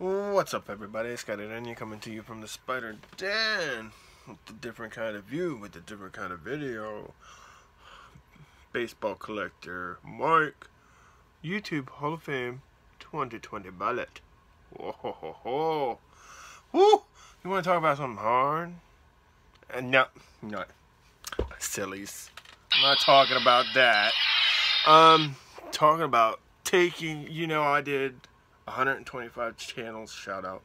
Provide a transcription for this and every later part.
What's up, everybody? Scotty Daniel coming to you from the Spider Den with a different kind of view, with a different kind of video. Baseball collector Mike, YouTube Hall of Fame 2020 ballot. Whoa ho ho ho! Woo! You want to talk about something hard? Uh, no, no, sillies. I'm not talking about that. Um, talking about taking. You know, I did 125 channels, shout out.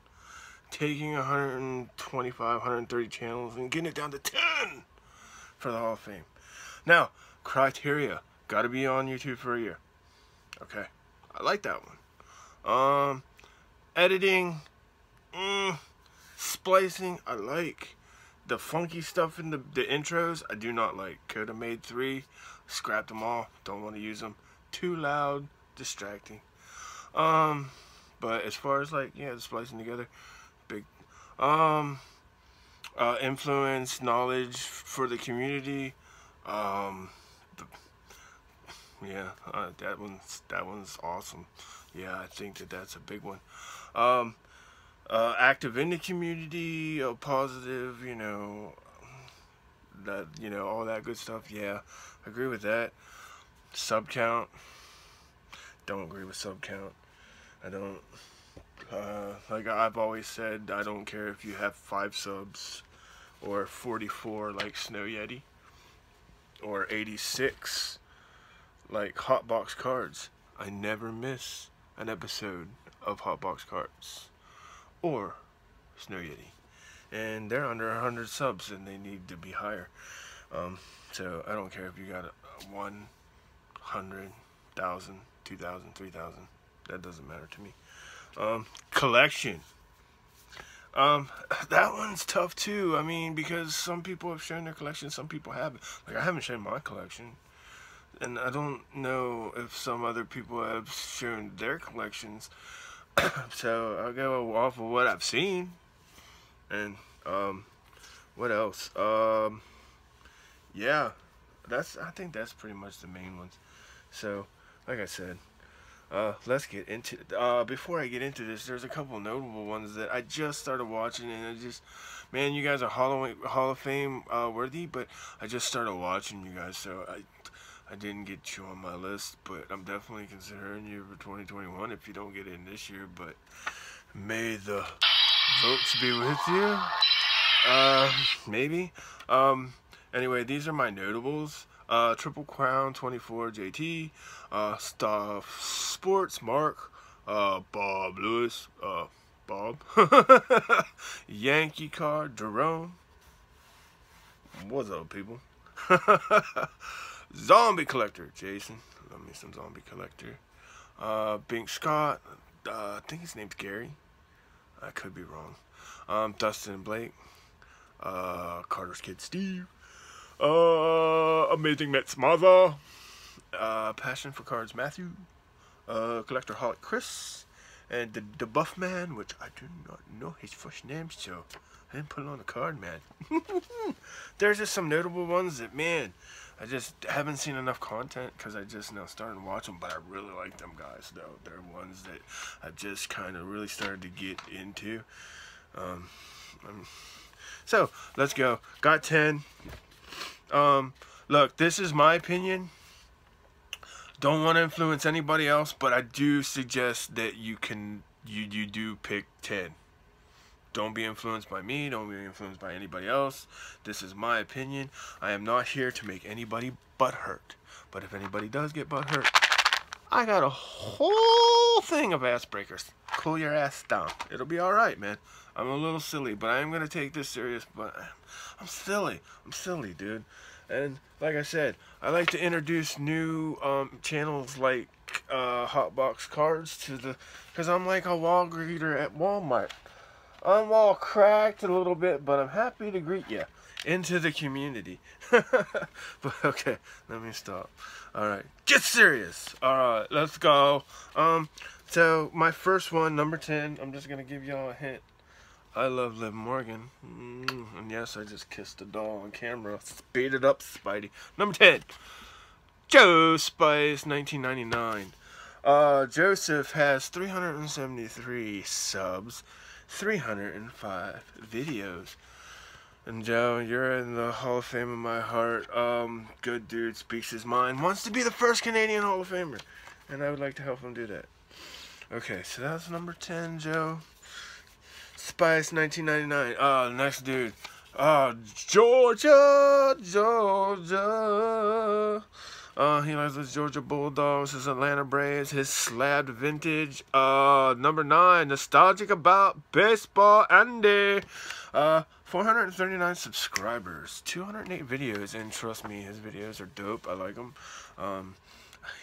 Taking 125, 130 channels and getting it down to 10 for the Hall of Fame. Now, criteria. Got to be on YouTube for a year. Okay. I like that one. Um, editing. Mm, splicing. I like. The funky stuff in the, the intros, I do not like. Could have made three. Scrapped them all. Don't want to use them. Too loud. Distracting. Um, but as far as like, yeah, splicing together, big, um, uh, influence, knowledge for the community, um, the, yeah, uh, that one's, that one's awesome. Yeah, I think that that's a big one. Um, uh, active in the community, uh, positive, you know, that, you know, all that good stuff. Yeah, I agree with that. Sub count. Don't agree with sub count. I don't, uh, like I've always said, I don't care if you have five subs or 44 like Snow Yeti or 86 like Hotbox Cards. I never miss an episode of Hotbox Cards or Snow Yeti. And they're under 100 subs and they need to be higher. Um, so I don't care if you got a, a 100,000, 2,000, 3,000 that doesn't matter to me. Um, collection. Um, that one's tough too. I mean, because some people have shown their collection, some people haven't. Like I haven't shown my collection, and I don't know if some other people have shown their collections. so I'll go off of what I've seen, and um, what else? Um, yeah, that's I think that's pretty much the main ones. So, like I said uh, let's get into uh, before I get into this there's a couple notable ones that I just started watching and I just man you guys are Hall of, Hall of Fame uh, worthy but I just started watching you guys so I I didn't get you on my list but I'm definitely considering you for 2021 if you don't get in this year but may the votes be with you. Uh, maybe. Um, anyway these are my notables uh, Triple Crown 24 JT, uh, Stuff Sports Mark, uh, Bob Lewis, uh, Bob, Yankee card, Jerome. What's up, people? zombie Collector, Jason. Love me some Zombie Collector. Uh, Bink Scott. Uh, I think his name's Gary. I could be wrong. Um, Dustin Blake. Uh, Carter's kid Steve. Uh, Amazing Mets Mother. Uh, Passion for Cards Matthew. Uh, Collector Holic Chris. And the, the Buff Man, which I do not know his first name, so I didn't put it on the card, man. There's just some notable ones that, man, I just haven't seen enough content because I just now started watching, but I really like them guys, though. They're ones that I've just kind of really started to get into. Um, um, so, let's go. Got 10. Um, look, this is my opinion. Don't want to influence anybody else, but I do suggest that you can you you do pick 10. Don't be influenced by me, don't be influenced by anybody else. This is my opinion. I am not here to make anybody butt hurt. But if anybody does get butt hurt, I got a whole thing of ass breakers. Cool your ass down. It'll be alright, man. I'm a little silly, but I am going to take this serious, but I'm silly. I'm silly, dude. And like I said, I like to introduce new um, channels like uh, Hotbox Cards to the, because I'm like a wall greeter at Walmart. I'm all cracked a little bit, but I'm happy to greet you into the community. but okay, let me stop. All right, get serious. All right, let's go. Um, so my first one, number 10, I'm just to give y'all a hint. I love Liv Morgan. Mm, and yes, I just kissed a doll on camera. Speed it up, Spidey. Number 10. Joe Spice, 1999. Uh, Joseph has 373 subs, 305 videos. And Joe, you're in the Hall of Fame in my heart. Um, good dude, speaks his mind, wants to be the first Canadian Hall of Famer. And I would like to help him do that. Okay, so that's number 10, Joe. Spice 1999. Uh, next dude. Uh, Georgia, Georgia. Uh, he likes his Georgia Bulldogs, his Atlanta Braves, his slabbed vintage. Uh, number nine, nostalgic about baseball, Andy. Uh, 439 subscribers, 208 videos, and trust me, his videos are dope. I like them. Um,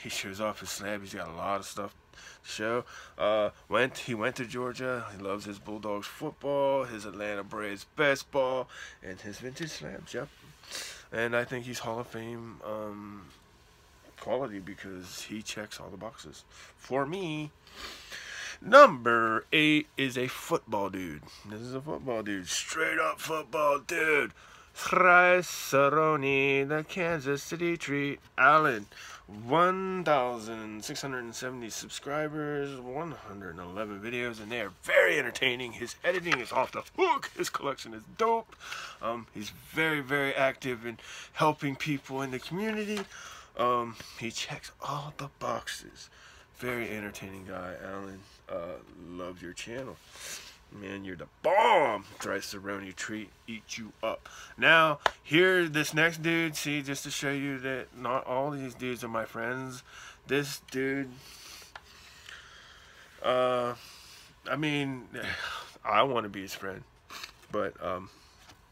he shows off his slab. He's got a lot of stuff to show. Uh, went he went to Georgia. He loves his Bulldogs football, his Atlanta Braves baseball, and his vintage slabs. Yep. And I think he's Hall of Fame. Um, quality because he checks all the boxes for me. Number eight is a football dude. This is a football dude. Straight up football dude. Thricearoni, the Kansas City Treat. Allen, 1,670 subscribers, 111 videos, and they are very entertaining. His editing is off the hook. His collection is dope. Um, he's very, very active in helping people in the community. Um, he checks all the boxes. Very entertaining guy, Alan. Uh, love your channel. Man, you're the bomb. Thricearoni treat, eat you up. Now, here, this next dude, see, just to show you that not all these dudes are my friends. This dude, uh, I mean, I want to be his friend, but, um,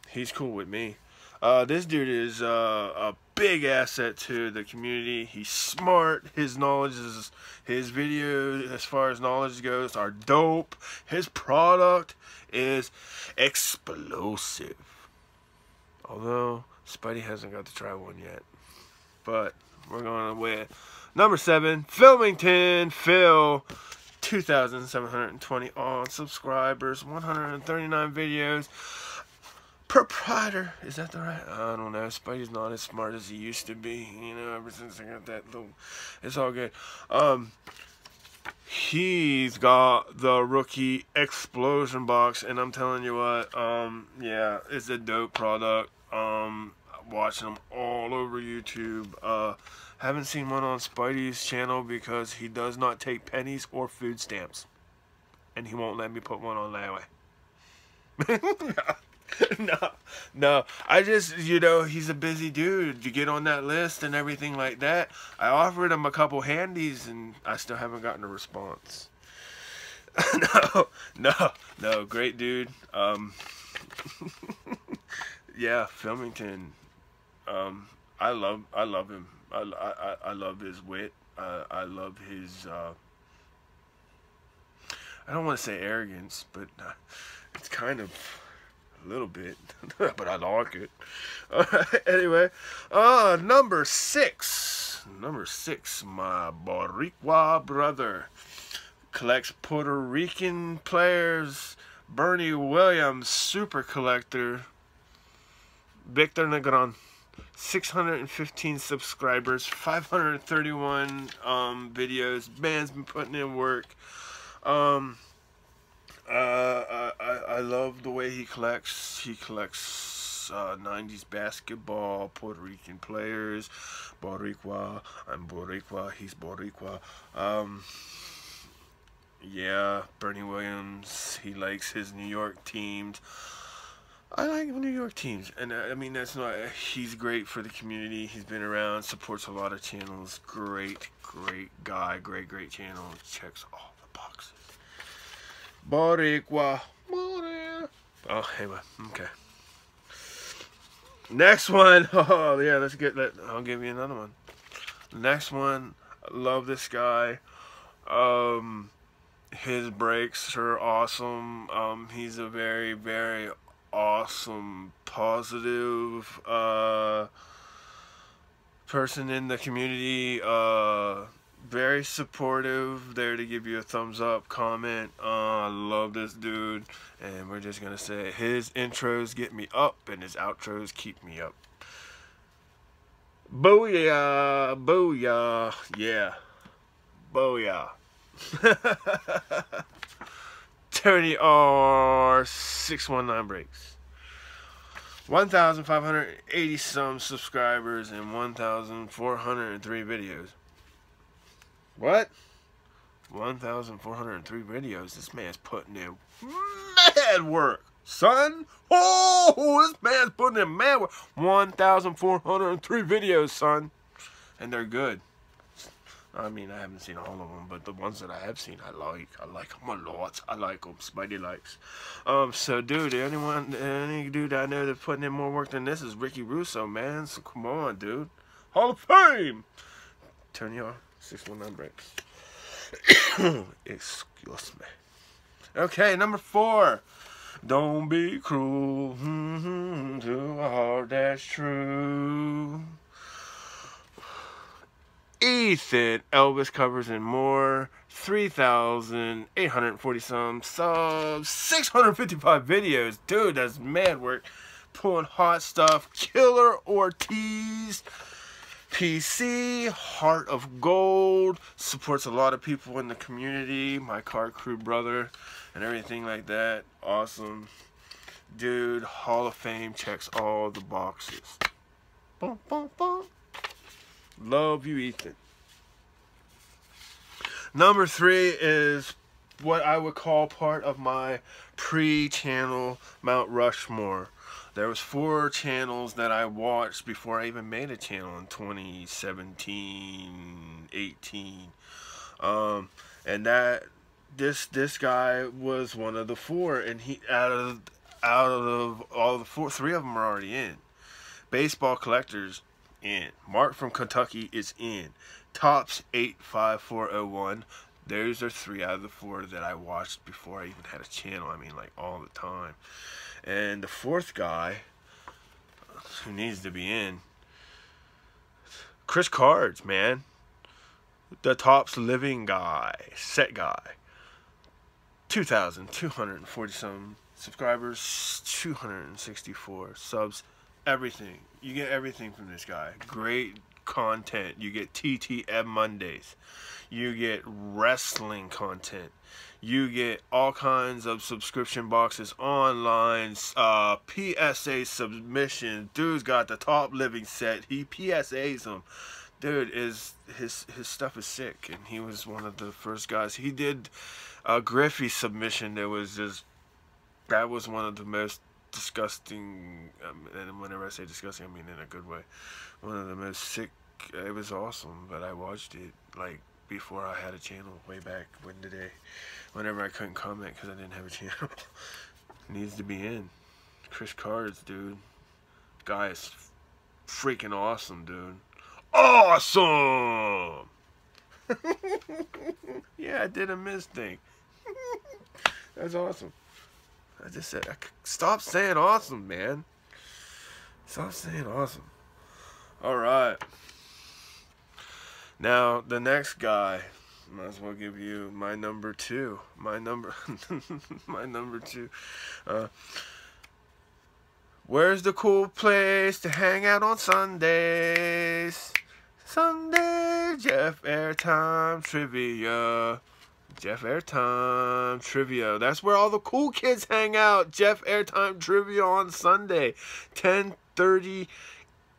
he's cool with me. Uh, this dude is uh, a big asset to the community. He's smart. His knowledge is, his videos, as far as knowledge goes, are dope. His product is explosive. Although, Spidey hasn't got to try one yet. But, we're going with number seven, Philmington Phil. 2,720 on subscribers, 139 videos proprietor. Is that the right? I don't know. Spidey's not as smart as he used to be. You know, ever since I got that little, it's all good. Um, he's got the rookie explosion box, and I'm telling you what, um, yeah, it's a dope product. Um, watching them all over YouTube. Uh, haven't seen one on Spidey's channel because he does not take pennies or food stamps, and he won't let me put one on that layaway. no, no. I just, you know, he's a busy dude. You get on that list and everything like that. I offered him a couple handies and I still haven't gotten a response. no, no, no. Great dude. Um, yeah, Philmington. Um, I love, I love him. I, I, I love his wit. Uh, I love his. Uh, I don't want to say arrogance, but uh, it's kind of a little bit, but I like it. anyway, uh, number six. Number six, my Boricua brother collects Puerto Rican players. Bernie Williams, super collector. Victor Negron, 615 subscribers, 531 um, videos. Man's been putting in work. Um, uh, I, I love the way he collects. He collects uh, 90s basketball, Puerto Rican players, Boricua. I'm Boricua. He's Boricua. Um, yeah, Bernie Williams. He likes his New York teams. I like New York teams, and uh, I mean that's not. He's great for the community. He's been around, supports a lot of channels. Great, great guy. Great, great channel. Checks all. Boricua. Oh, anyway, okay. Next one. Oh, yeah, let's get that. I'll give you another one. Next one. Love this guy. Um, his breaks are awesome. Um, he's a very, very awesome, positive, uh, person in the community. Uh, very supportive, there to give you a thumbs up, comment. Uh, I love this dude. And we're just to say his intros get me up and his outros keep me up. Booyah! Booyah! Yeah. Booyah. Tony R619 breaks. 1,580 some subscribers and 1,403 videos. What? 1,403 videos. This man's putting in mad work, son. Oh, this man's putting in mad work. 1,403 videos, son. And they're good. I mean, I haven't seen all of them, but the ones that I have seen, I like. I like them a lot. I like them. Spidey likes. Um, so, dude, anyone, any dude I know that's putting in more work than this is Ricky Russo, man. So, come on, dude. Hall of Fame! Turn your 619 breaks. Excuse me. Okay, number four. Don't be cruel mm-hmm, to a heart that's true. Ethan, Elvis covers and more. 3,840 some subs. 655 videos. Dude, that's mad work. Pulling hot stuff. Killer Ortiz. PC, Heart of Gold, supports a lot of people in the community, my car crew brother, and everything like that. Awesome. Dude, Hall of Fame checks all the boxes. Boom, boom, boom. Love you, Ethan. Number three is what I would call part of my pre-channel Mount Rushmore. There was four channels that I watched before I even made a channel in 2017, 18. Um, and that this this guy was one of the four, and he out of out of all the four, three of them are already in. Baseball collectors in. Mark from Kentucky is in. Topps 85401. Those are three out of the four that I watched before I even had a channel. I mean, like all the time. And the fourth guy, who needs to be in, Chris Cards, man. The Topps living guy, set guy. 2,240 some subscribers, 264 subs, everything. You get everything from this guy. Great content. You get TTM Mondays. You get wrestling content. You get all kinds of subscription boxes online. Uh, PSA submission. Dude's got the top living set. He PSAs them. Dude is his his stuff is sick, and he was one of the first guys. He did a Griffey submission that was just that was one of the most disgusting. Um, and whenever I say disgusting, I mean in a good way. One of the most sick. It was awesome, but I watched it like before I had a channel way back when today, whenever I couldn't comment because I didn't have a channel. Needs to be in. Chris Cards, dude. Guy is freaking awesome, dude. Awesome! yeah, I did a miss thing. That's awesome. I just said, stop saying awesome, man. Stop saying awesome. All right. Now, the next guy, might as well give you my number two. My number, my number two. Uh, where's the cool place to hang out on Sundays? Sunday, Jeff Airtime Trivia. Jeff Airtime Trivia. That's where all the cool kids hang out. Jeff Airtime Trivia on Sunday, 10:30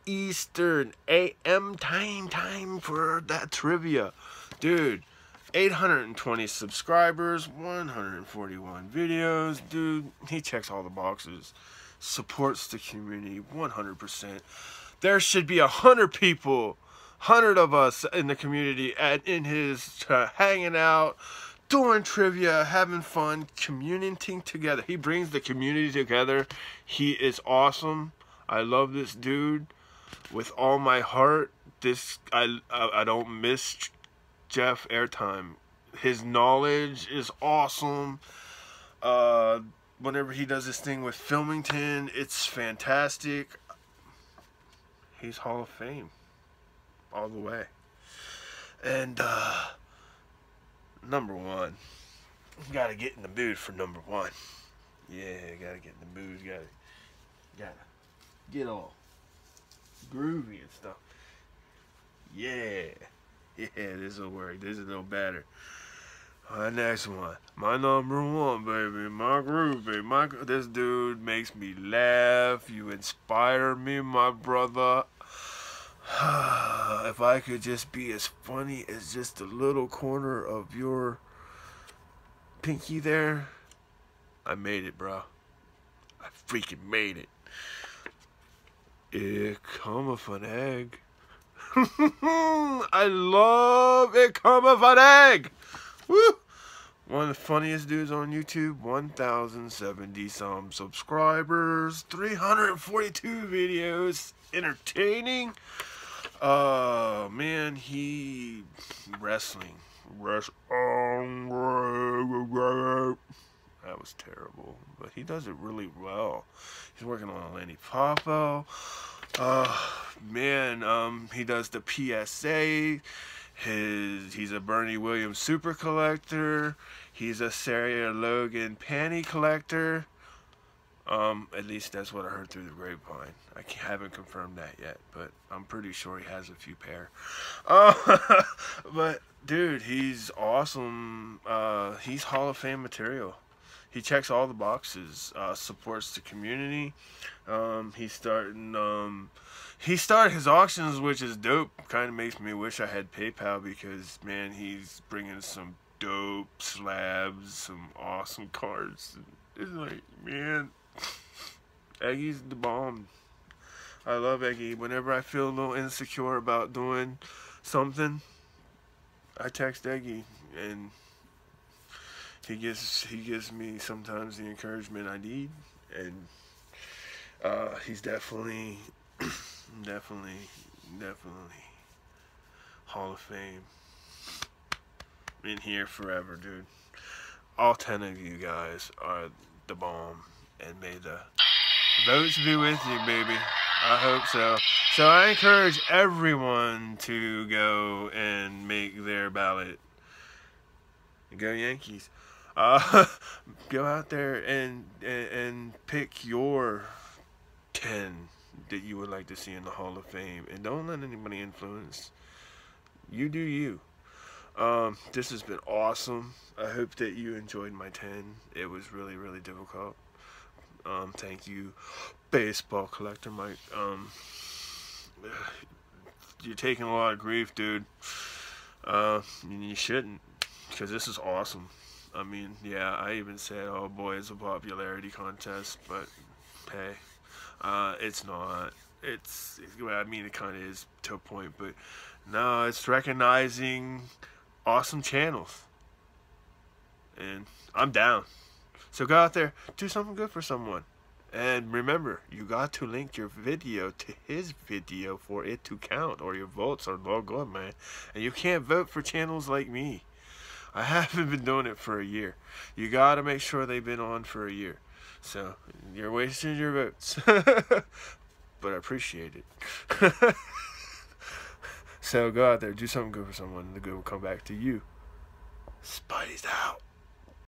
Eastern AM time time for that trivia. Dude, 820 subscribers, 141 videos. Dude, he checks all the boxes. Supports the community 100%. There should be a hundred people, hundred of us in the community and in his uh, hanging out, doing trivia, having fun, communicating together. He brings the community together. He is awesome. I love this dude with all my heart. This I I, I don't miss Jeff airtime. His knowledge is awesome. Uh, whenever he does this thing with Philmington, it's fantastic. He's Hall of Fame all the way. And uh, number one, gotta get in the mood for number one. Yeah, gotta get in the mood. Gotta, gotta get all groovy and stuff. Yeah. yeah, this will work. This is no better. My next one, my number one, baby, Mark groovy. My this dude makes me laugh. You inspire me, my brother. if I could just be as funny as just a little corner of your pinky there, I made it, bro. I freaking made it. It come of an egg. I love it come of an egg. Woo! One of the funniest dudes on YouTube, 1,070 some subscribers, 342 videos, entertaining. Uh, man, he wrestling, wrestling. That was terrible, but he does it really well. He's working on Lanny Poffo. Uh, man, um, he does the PSA. His he's a Bernie Williams super collector. He's a Sarah Logan panty collector. Um, at least that's what I heard through the grapevine. I haven't confirmed that yet, but I'm pretty sure he has a few pair. Uh, but dude, he's awesome. Uh, he's Hall of Fame material. He checks all the boxes. Uh, supports the community. Um, he's starting. Um, he started his auctions, which is dope. Kind of makes me wish I had PayPal because man, he's bringing some dope slabs, some awesome cards. It's like man. Eggy's the bomb. I love Eggy. Whenever I feel a little insecure about doing something, I text Eggy and he gives he gives me sometimes the encouragement I need and uh, he's definitely definitely definitely Hall of Fame in here forever dude all 10 of you guys are the bomb and may the votes be with you, baby. I hope so. So I encourage everyone to go and make their ballot. Go Yankees. Uh, go out there and, and and pick your 10 that you would like to see in the Hall of Fame. And don't let anybody influence. You do you. Um, this has been awesome. I hope that you enjoyed my 10. It was really, really difficult. Um, thank you, baseball collector Mike. Um, you're taking a lot of grief, dude. Uh, you shouldn't, because this is awesome. I mean, yeah, I even said, "Oh boy, it's a popularity contest," but hey, uh, it's not. It's, well, I mean, it kind of is to a point, but no, it's recognizing awesome channels, and I'm down. So go out there, do something good for someone. And remember, you got to link your video to his video for it to count, or your votes are no good, man. And you can't vote for channels like me. I haven't been doing it for a year. You got to make sure they've been on for a year. So, you're wasting your votes. but I appreciate it. so, go out there, do something good for someone, and the good will come back to you. Spidey's out.